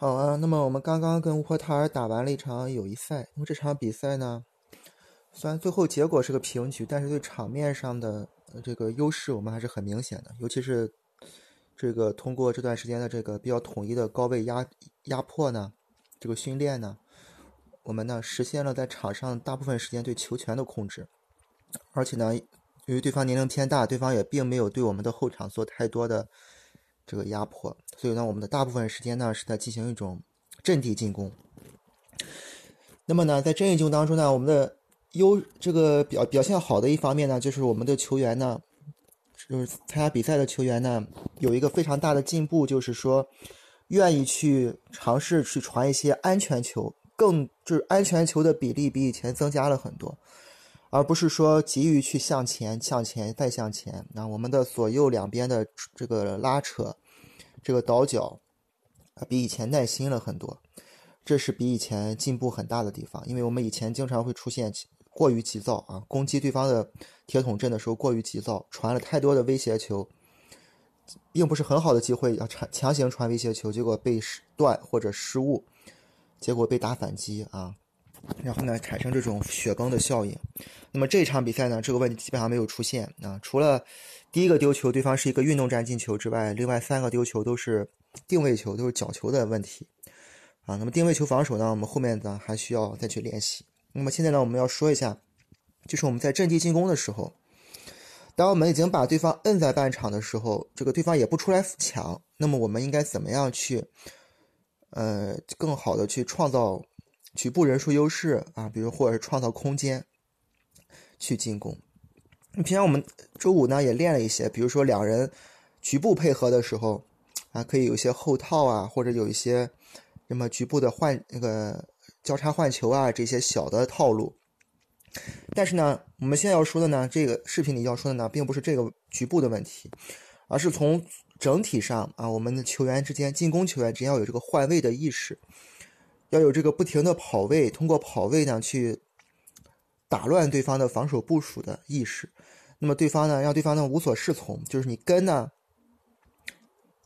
好啊，那么我们刚刚跟乌赫塔尔打完了一场友谊赛。那么这场比赛呢，虽然最后结果是个平局，但是对场面上的这个优势我们还是很明显的。尤其是这个通过这段时间的这个比较统一的高位压压迫呢，这个训练呢，我们呢实现了在场上大部分时间对球权的控制。而且呢，由于对方年龄偏大，对方也并没有对我们的后场做太多的。这个压迫，所以呢，我们的大部分时间呢是在进行一种阵地进攻。那么呢，在阵地进攻当中呢，我们的优这个表表现好的一方面呢，就是我们的球员呢，就是参加比赛的球员呢，有一个非常大的进步，就是说愿意去尝试去传一些安全球，更就是安全球的比例比以前增加了很多。而不是说急于去向前、向前再向前。那我们的左右两边的这个拉扯、这个倒脚，啊，比以前耐心了很多。这是比以前进步很大的地方。因为我们以前经常会出现过于急躁啊，攻击对方的铁桶阵的时候过于急躁，传了太多的威胁球，并不是很好的机会要强强行传威胁球，结果被断或者失误，结果被打反击啊。然后呢，产生这种雪崩的效应。那么这场比赛呢，这个问题基本上没有出现啊。除了第一个丢球，对方是一个运动战进球之外，另外三个丢球都是定位球，都是角球的问题啊。那么定位球防守呢，我们后面呢还需要再去练习。那么现在呢，我们要说一下，就是我们在阵地进攻的时候，当我们已经把对方摁在半场的时候，这个对方也不出来抢，那么我们应该怎么样去，呃，更好的去创造？局部人数优势啊，比如或者是创造空间去进攻。平常我们周五呢也练了一些，比如说两人局部配合的时候啊，可以有一些后套啊，或者有一些那么局部的换那个交叉换球啊这些小的套路。但是呢，我们现在要说的呢，这个视频里要说的呢，并不是这个局部的问题，而是从整体上啊，我们的球员之间进攻球员之间要有这个换位的意识。要有这个不停的跑位，通过跑位呢去打乱对方的防守部署的意识。那么对方呢，让对方呢无所适从，就是你跟呢，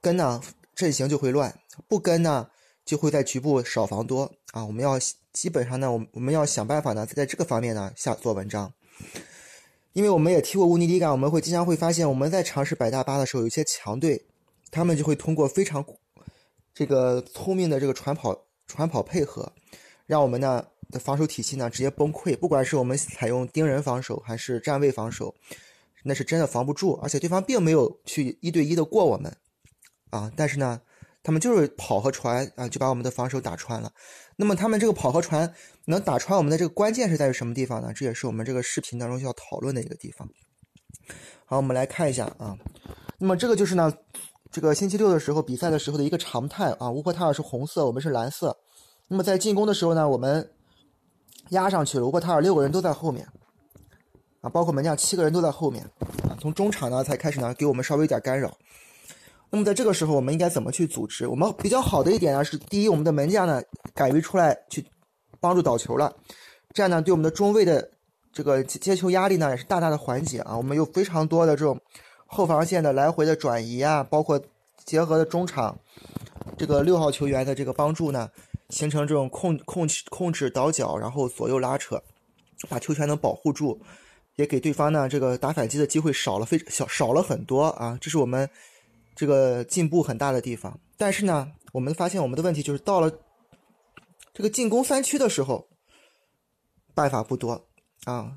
跟呢阵型就会乱；不跟呢，就会在局部少防多啊。我们要基本上呢，我我们要想办法呢，在这个方面呢下做文章。因为我们也踢过乌尼迪冈，我们会经常会发现，我们在尝试百大巴的时候，有些强队，他们就会通过非常这个聪明的这个传跑。传跑配合，让我们呢的防守体系呢直接崩溃。不管是我们采用盯人防守还是站位防守，那是真的防不住。而且对方并没有去一对一的过我们啊，但是呢，他们就是跑和传啊，就把我们的防守打穿了。那么他们这个跑和传能打穿我们的这个关键是在于什么地方呢？这也是我们这个视频当中需要讨论的一个地方。好，我们来看一下啊。那么这个就是呢。这个星期六的时候比赛的时候的一个常态啊，乌克塔尔是红色，我们是蓝色。那么在进攻的时候呢，我们压上去了，乌克塔尔六个人都在后面啊，包括门将七个人都在后面啊。从中场呢才开始呢给我们稍微有点干扰。那么在这个时候，我们应该怎么去组织？我们比较好的一点呢是，第一，我们的门将呢敢于出来去帮助导球了，这样呢对我们的中卫的这个接球压力呢也是大大的缓解啊。我们有非常多的这种。后防线的来回的转移啊，包括结合的中场这个六号球员的这个帮助呢，形成这种控控控制倒脚，然后左右拉扯，把球权能保护住，也给对方呢这个打反击的机会少了非少少了很多啊，这是我们这个进步很大的地方。但是呢，我们发现我们的问题就是到了这个进攻三区的时候，办法不多啊，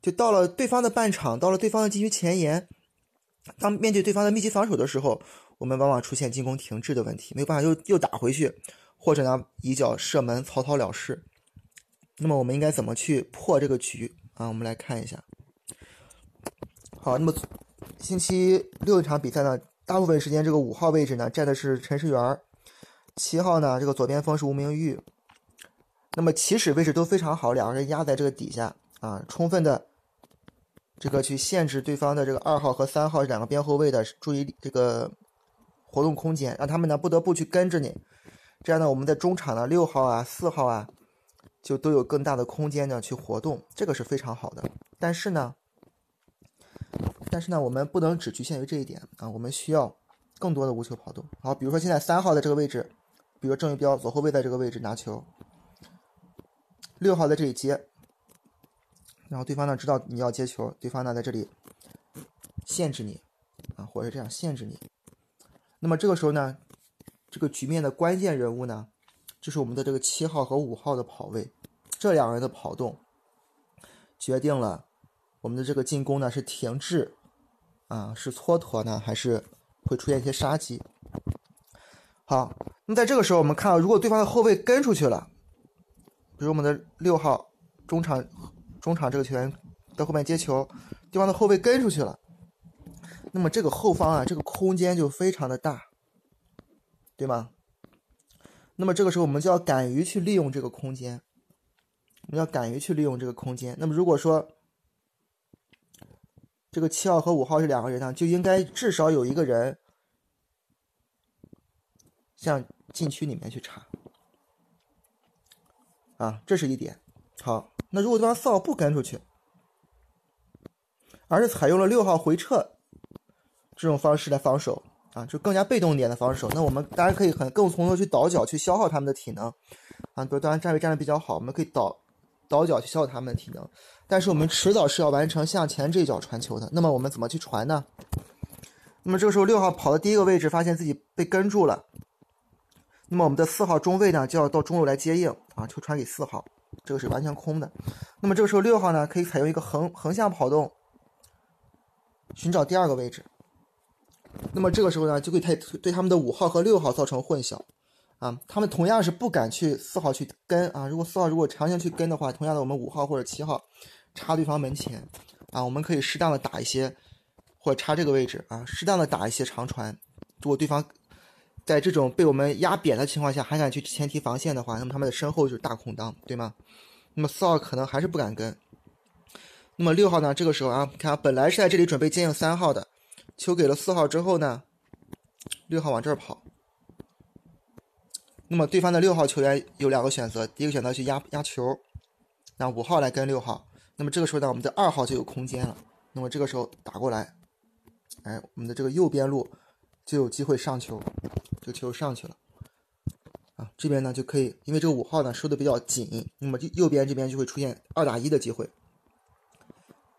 就到了对方的半场，到了对方的禁区前沿。当面对对方的密集防守的时候，我们往往出现进攻停滞的问题，没有办法又又打回去，或者呢一脚射门草草了事。那么我们应该怎么去破这个局啊？我们来看一下。好，那么星期六一场比赛呢，大部分时间这个五号位置呢站的是陈世元，七号呢这个左边锋是吴明玉。那么起始位置都非常好，两个人压在这个底下啊，充分的。这个去限制对方的这个二号和三号两个边后卫的注意力，这个活动空间，让他们呢不得不去跟着你。这样呢，我们在中场呢六号啊、四号啊，就都有更大的空间呢去活动，这个是非常好的。但是呢，但是呢，我们不能只局限于这一点啊，我们需要更多的无球跑动。好，比如说现在三号的这个位置比如郑玉彪左后卫在这个位置拿球，六号在这里接，然后对方呢知道你要接球，对方呢在这里限制你啊，或者是这样限制你。那么这个时候呢，这个局面的关键人物呢，就是我们的这个七号和五号的跑位，这两个人的跑动决定了我们的这个进攻呢是停滞啊，是蹉跎呢，还是会出现一些杀机。好，那在这个时候，我们看到，如果对方的后卫跟出去了，比如我们的六号中场中场这个球员在后面接球，对方的后卫跟出去了，那么这个后方啊，这个空间就非常的大，对吗？那么这个时候，我们就要敢于去利用这个空间，我们要敢于去利用这个空间。那么如果说这个七号和五号是两个人呢，就应该至少有一个人。向禁区里面去插，啊，这是一点。好，那如果对方四号不跟出去，而是采用了六号回撤这种方式来防守，啊，就更加被动一点的防守，那我们当然可以很更从容去倒脚去消耗他们的体能，啊，比如当然站位站的比较好，我们可以倒倒脚去消耗他们的体能，但是我们迟早是要完成向前这一脚传球的。那么我们怎么去传呢？那么这个时候六号跑到第一个位置，发现自己被跟住了。那么我们的四号中卫呢，就要到中路来接应啊，球传给四号，这个是完全空的。那么这个时候六号呢，可以采用一个横横向跑动，寻找第二个位置。那么这个时候呢，就会太对他们的五号和六号造成混淆啊，他们同样是不敢去四号去跟啊。如果四号如果强行去跟的话，同样的我们五号或者七号插对方门前啊，我们可以适当的打一些，或者插这个位置啊，适当的打一些长传。如果对方在这种被我们压扁的情况下，还敢去前提防线的话，那么他们的身后就是大空当，对吗？那么四号可能还是不敢跟。那么六号呢？这个时候啊，看本来是在这里准备接应三号的，球给了四号之后呢，六号往这儿跑。那么对方的六号球员有两个选择，第一个选择去压压球，让五号来跟六号。那么这个时候呢，我们的二号就有空间了。那么这个时候打过来，哎，我们的这个右边路就有机会上球。这个球上去了，啊，这边呢就可以，因为这个五号呢收的比较紧，那么右边这边就会出现二打一的机会。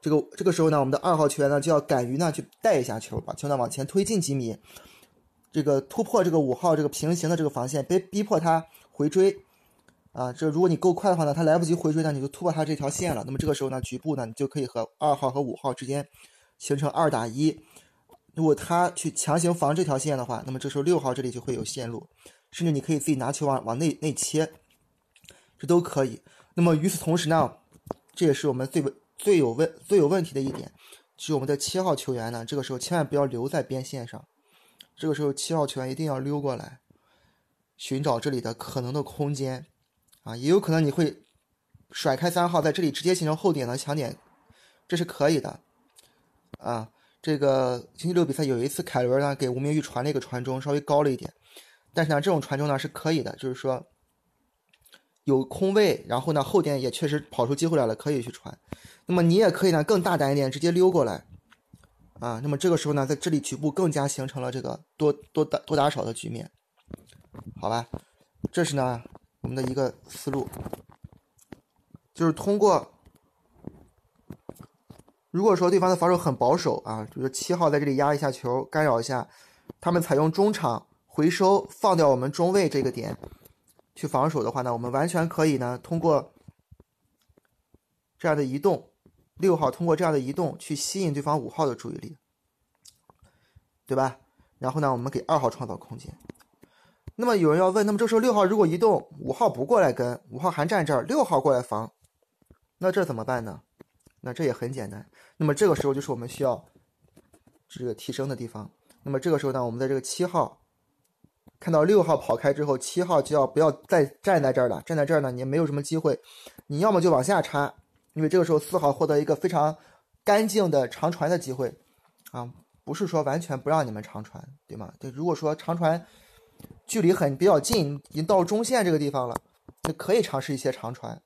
这个这个时候呢，我们的二号球员呢就要敢于呢去带一下球，把球呢往前推进几米，这个突破这个五号这个平行的这个防线，别逼迫他回追，啊，这如果你够快的话呢，他来不及回追呢，你就突破他这条线了。那么这个时候呢，局部呢你就可以和二号和五号之间形成二打一。如果他去强行防这条线的话，那么这时候六号这里就会有线路，甚至你可以自己拿球往往内内切，这都可以。那么与此同时呢，这也是我们最最有问最有问题的一点，就是我们的七号球员呢，这个时候千万不要留在边线上，这个时候七号球员一定要溜过来，寻找这里的可能的空间，啊，也有可能你会甩开三号，在这里直接形成后点的抢点，这是可以的，啊。这个星期六比赛有一次，凯伦呢给吴明玉传了一个传中，稍微高了一点，但是呢，这种传中呢是可以的，就是说有空位，然后呢后点也确实跑出机会来了，可以去传。那么你也可以呢更大胆一点，直接溜过来啊。那么这个时候呢，在这里局部更加形成了这个多多打多打少的局面，好吧？这是呢我们的一个思路，就是通过。如果说对方的防守很保守啊，就是七号在这里压一下球，干扰一下，他们采用中场回收，放掉我们中卫这个点去防守的话呢，我们完全可以呢通过这样的移动，六号通过这样的移动去吸引对方五号的注意力，对吧？然后呢，我们给二号创造空间。那么有人要问，那么这时候六号如果移动，五号不过来跟，五号还站这儿，六号过来防，那这怎么办呢？那这也很简单。那么这个时候就是我们需要这个提升的地方。那么这个时候呢，我们在这个七号看到六号跑开之后，七号就要不要再站在这儿了？站在这儿呢，你没有什么机会。你要么就往下插，因为这个时候四号获得一个非常干净的长传的机会啊，不是说完全不让你们长传，对吗？对，如果说长传距离很比较近，已经到中线这个地方了，那可以尝试一些长传。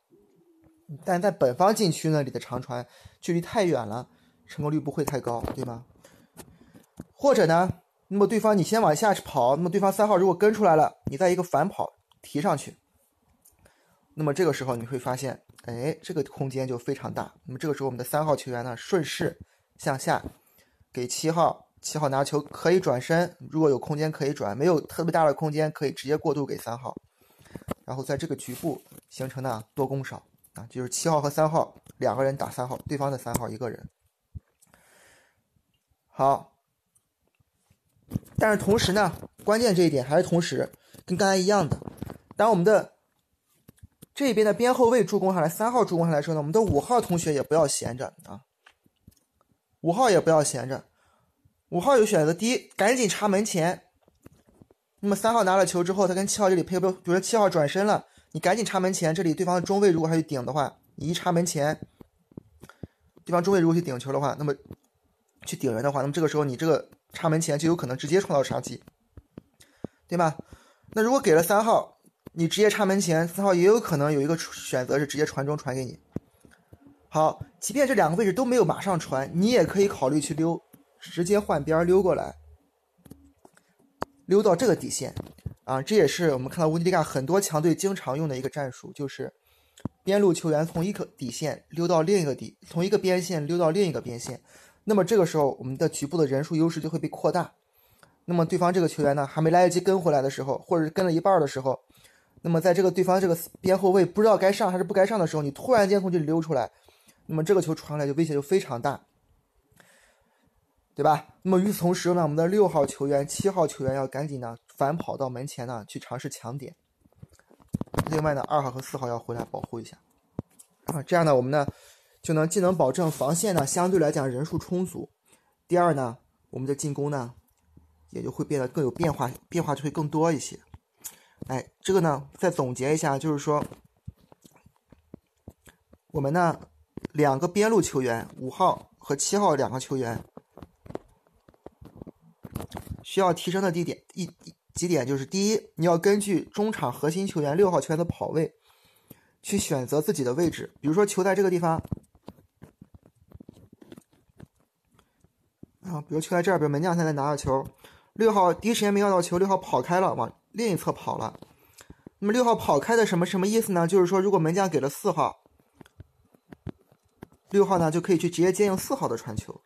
但在本方禁区那里的长传距离太远了，成功率不会太高，对吗？或者呢，那么对方你先往下跑，那么对方三号如果跟出来了，你再一个反跑提上去，那么这个时候你会发现，哎，这个空间就非常大。那么这个时候我们的三号球员呢，顺势向下给七号，七号拿球可以转身，如果有空间可以转，没有特别大的空间可以直接过渡给三号，然后在这个局部形成呢多攻少就是七号和三号两个人打三号，对方的三号一个人。好。但是同时呢，关键这一点还是同时跟刚才一样的，当我们的这边的边后卫助攻上来，三号助攻上来说呢，我们的五号同学也不要闲着啊，五号也不要闲着，五号有选择，第一赶紧插门前，那么三号拿了球之后，他跟七号这里配合，比如说七号转身了，你赶紧插门前，这里对方中卫如果还去顶的话，你一插门前，对方中卫如果去顶球的话，那么去顶人的话，那么这个时候你这个。插门前就有可能直接创造杀机，对吧？那如果给了三号，你直接插门前，三号也有可能有一个选择是直接传中传给你。好，即便这两个位置都没有马上传，你也可以考虑去溜，直接换边溜过来，溜到这个底线啊！这也是我们看到乌迪加很多强队经常用的一个战术，就是边路球员从一个底线溜到另一个底，从一个边线溜到另一个边线。那么这个时候，我们的局部的人数优势就会被扩大。那么对方这个球员呢，还没来得及跟回来的时候，或者是跟了一半的时候，那么在这个对方这个边后卫不知道该上还是不该上的时候，你突然间从这里溜出来，那么这个球传上来就威胁就非常大，对吧？那么与此同时呢，我们的六号球员、七号球员要赶紧呢反跑到门前呢去尝试抢点。另外呢，二号和四号要回来保护一下啊，这样呢，我们呢。就能既能保证防线呢相对来讲人数充足，第二呢，我们的进攻呢也就会变得更有变化，变化就会更多一些。哎，这个呢再总结一下，就是说我们呢两个边路球员五号和七号两个球员需要提升的地点一几点就是：第一，你要根据中场核心球员六号球员的跑位去选择自己的位置，比如说球在这个地方。啊，比如球在这儿，比如门将现在拿到球，六号第一时间没要到球，六号跑开了，往另一侧跑了。那么六号跑开的什么什么意思呢？就是说，如果门将给了四号，六号呢就可以去直接接应四号的传球，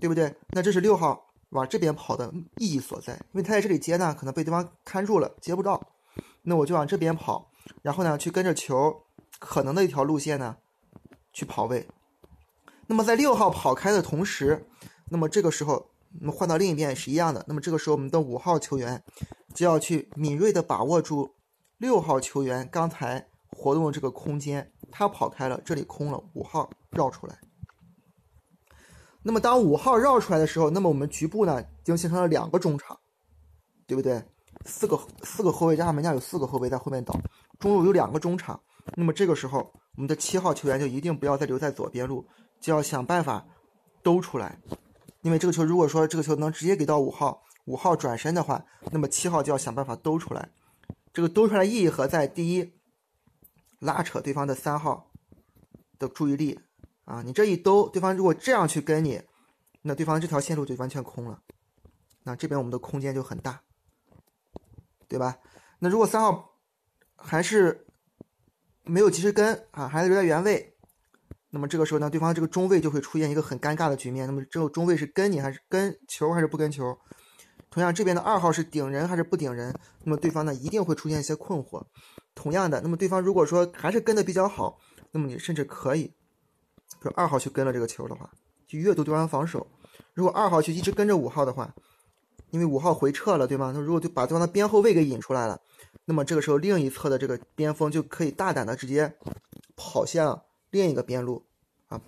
对不对？那这是六号往这边跑的意义所在，因为他在这里接呢，可能被对方看住了，接不到。那我就往这边跑，然后呢去跟着球，可能的一条路线呢去跑位。那么在六号跑开的同时，那么这个时候，那么换到另一边也是一样的。那么这个时候，我们的五号球员就要去敏锐的把握住六号球员刚才活动的这个空间，他跑开了，这里空了，五号绕出来。那么当五号绕出来的时候，那么我们局部呢，就形成了两个中场，对不对？四个四个后卫加上门将有四个后卫在后面倒，中路有两个中场。那么这个时候，我们的七号球员就一定不要再留在左边路，就要想办法兜出来。因为这个球，如果说这个球能直接给到五号，五号转身的话，那么七号就要想办法兜出来。这个兜出来意义何在？第一，拉扯对方的三号的注意力啊！你这一兜，对方如果这样去跟你，那对方这条线路就完全空了。那这边我们的空间就很大，对吧？那如果三号还是没有及时跟啊，还是留在原位。那么这个时候呢，对方这个中卫就会出现一个很尴尬的局面。那么这个中卫是跟你还是跟球还是不跟球？同样这边的二号是顶人还是不顶人？那么对方呢一定会出现一些困惑。同样的，那么对方如果说还是跟的比较好，那么你甚至可以，比如二号去跟了这个球的话，去阅读对方防守。如果二号去一直跟着五号的话，因为五号回撤了，对吗？那如果就把对方的边后卫给引出来了，那么这个时候另一侧的这个边锋就可以大胆的直接跑向。另一个边路啊，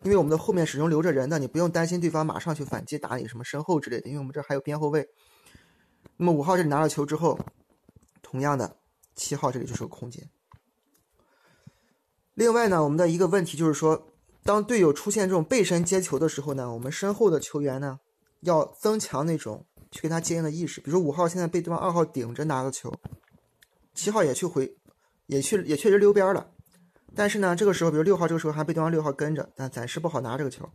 因为我们的后面始终留着人的，你不用担心对方马上去反击打你什么身后之类的，因为我们这还有边后卫。那么五号这里拿了球之后，同样的七号这里就是个空间。另外呢，我们的一个问题就是说，当队友出现这种背身接球的时候呢，我们身后的球员呢要增强那种去跟他接应的意识。比如五号现在被对方二号顶着拿个球，七号也去回，也去也确实溜边了。但是呢，这个时候，比如六号这个时候还被对方六号跟着，但暂时不好拿这个球。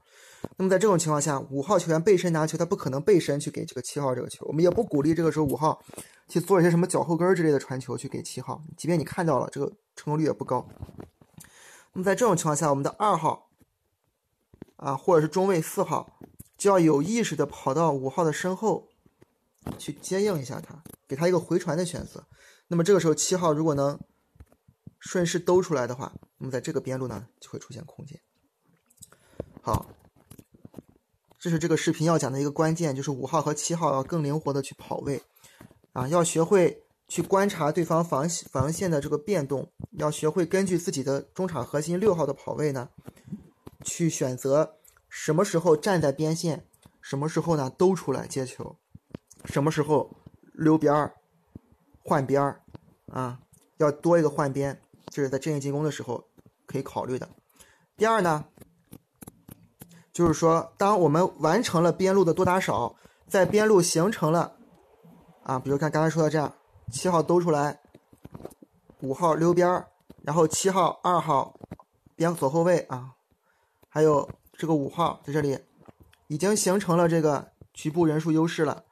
那么在这种情况下，五号球员背身拿球，他不可能背身去给这个七号这个球。我们也不鼓励这个时候五号去做一些什么脚后跟之类的传球去给七号，即便你看到了，这个成功率也不高。那么在这种情况下，我们的二号啊，或者是中卫四号，就要有意识的跑到五号的身后去接应一下他，给他一个回传的选择。那么这个时候七号如果能顺势兜出来的话，那么在这个边路呢就会出现空间。好，这是这个视频要讲的一个关键，就是五号和七号要更灵活的去跑位，啊，要学会去观察对方防防线的这个变动，要学会根据自己的中场核心六号的跑位呢，去选择什么时候站在边线，什么时候呢兜出来接球，什么时候溜边儿换边儿，啊，要多一个换边。这是在阵地进攻的时候可以考虑的。第二呢，就是说，当我们完成了边路的多打少，在边路形成了啊，比如看刚才说的这样，七号兜出来，五号溜边儿，然后七号、二号边左后卫啊，还有这个五号在这里已经形成了这个局部人数优势了，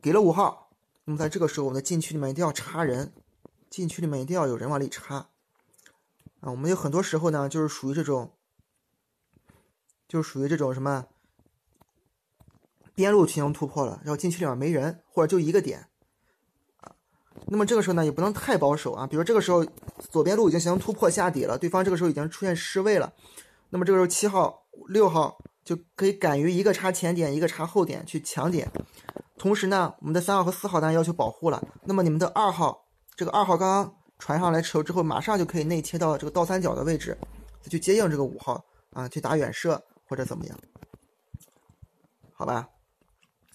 给了五号，那么在这个时候，我们的禁区里面一定要插人。禁区里面一定要有人往里插啊！我们有很多时候呢，就是属于这种，就是属于这种什么边路进行突破了，然后禁区里面没人，或者就一个点。那么这个时候呢，也不能太保守啊。比如这个时候左边路已经形成突破下底了，对方这个时候已经出现失位了，那么这个时候七号、六号就可以敢于一个插前点，一个插后点去抢点。同时呢，我们的三号和四号当然要求保护了。那么你们的二号。这个二号刚刚传上来球之后，马上就可以内切到这个倒三角的位置，去接应这个五号啊，去打远射或者怎么样？好吧？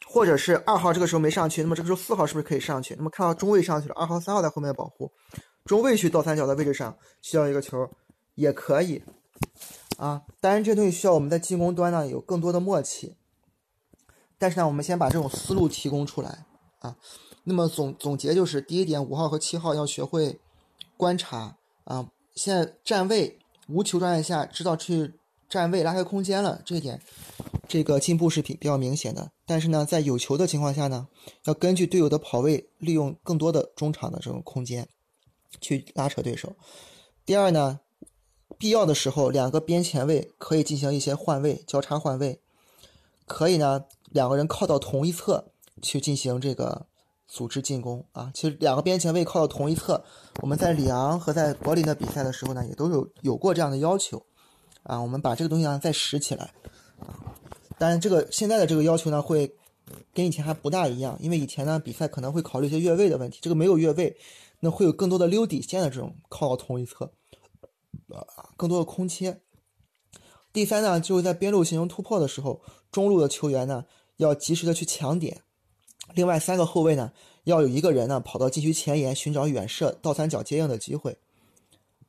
或者是二号这个时候没上去，那么这个时候四号是不是可以上去？那么看到中卫上去了，二号、三号在后面保护，中卫去倒三角的位置上需要一个球也可以啊。当然，这东西需要我们在进攻端呢有更多的默契。但是呢，我们先把这种思路提供出来啊。那么总总结就是，第一点，五号和七号要学会观察啊。现在站位无球状态下，知道去站位拉开空间了，这一点这个进步是比比较明显的。但是呢，在有球的情况下呢，要根据队友的跑位，利用更多的中场的这种空间去拉扯对手。第二呢，必要的时候，两个边前卫可以进行一些换位、交叉换位，可以呢，两个人靠到同一侧去进行这个。组织进攻啊！其实两个边前卫靠到同一侧，我们在里昂和在柏林的比赛的时候呢，也都有有过这样的要求啊。我们把这个东西呢再拾起来啊。当然，这个现在的这个要求呢，会跟以前还不大一样，因为以前呢比赛可能会考虑一些越位的问题，这个没有越位，那会有更多的溜底线的这种靠到同一侧啊，更多的空切。第三呢，就是在边路形成突破的时候，中路的球员呢要及时的去抢点。另外三个后卫呢，要有一个人呢跑到禁区前沿寻找远射倒三角接应的机会，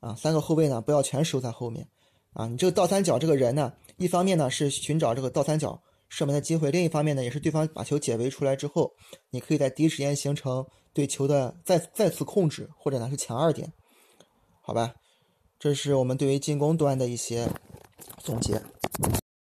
啊，三个后卫呢不要全守在后面，啊，你这个倒三角这个人呢，一方面呢是寻找这个倒三角射门的机会，另一方面呢也是对方把球解围出来之后，你可以在第一时间形成对球的再再次控制，或者呢是抢二点，好吧，这是我们对于进攻端的一些总结。